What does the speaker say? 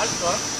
Alto. ¿eh?